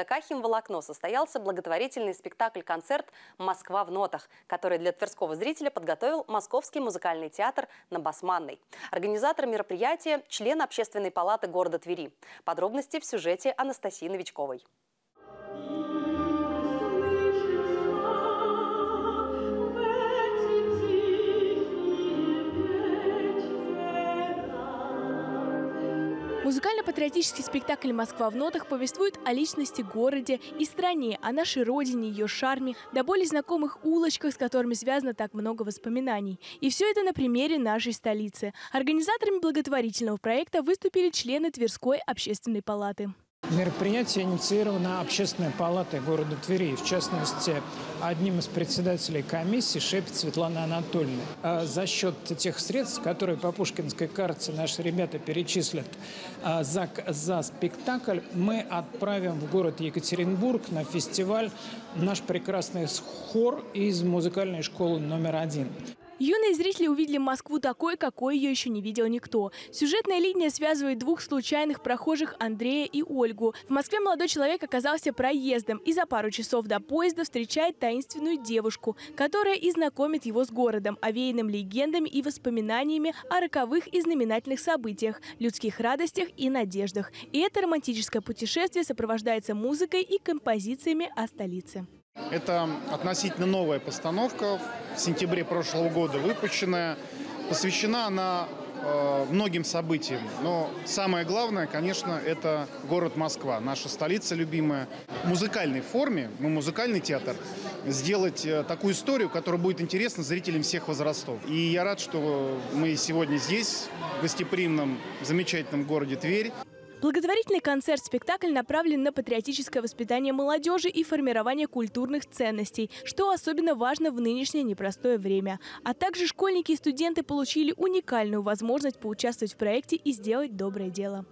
МДК «Химволокно» состоялся благотворительный спектакль-концерт «Москва в нотах», который для тверского зрителя подготовил Московский музыкальный театр на Басманной. Организатор мероприятия – член Общественной палаты города Твери. Подробности в сюжете Анастасии Новичковой. Музыкально-патриотический спектакль «Москва в нотах» повествует о личности, городе и стране, о нашей родине, ее шарме, до более знакомых улочках, с которыми связано так много воспоминаний. И все это на примере нашей столицы. Организаторами благотворительного проекта выступили члены Тверской общественной палаты. Мероприятие инициировано Общественной палатой города Твери, в частности, одним из председателей комиссии Шепет Светлана Анатольевна. А за счет тех средств, которые по Пушкинской карте наши ребята перечислят а, за, за спектакль, мы отправим в город Екатеринбург на фестиваль наш прекрасный хор из музыкальной школы номер один. Юные зрители увидели Москву такой, какой ее еще не видел никто. Сюжетная линия связывает двух случайных прохожих Андрея и Ольгу. В Москве молодой человек оказался проездом и за пару часов до поезда встречает таинственную девушку, которая и знакомит его с городом, овеянным легендами и воспоминаниями о роковых и знаменательных событиях, людских радостях и надеждах. И это романтическое путешествие сопровождается музыкой и композициями о столице. Это относительно новая постановка, в сентябре прошлого года выпущенная. Посвящена она э, многим событиям. Но самое главное, конечно, это город Москва, наша столица любимая. В музыкальной форме, мы музыкальный театр, сделать э, такую историю, которая будет интересна зрителям всех возрастов. И я рад, что мы сегодня здесь, в гостеприимном, замечательном городе Тверь. Благотворительный концерт-спектакль направлен на патриотическое воспитание молодежи и формирование культурных ценностей, что особенно важно в нынешнее непростое время. А также школьники и студенты получили уникальную возможность поучаствовать в проекте и сделать доброе дело.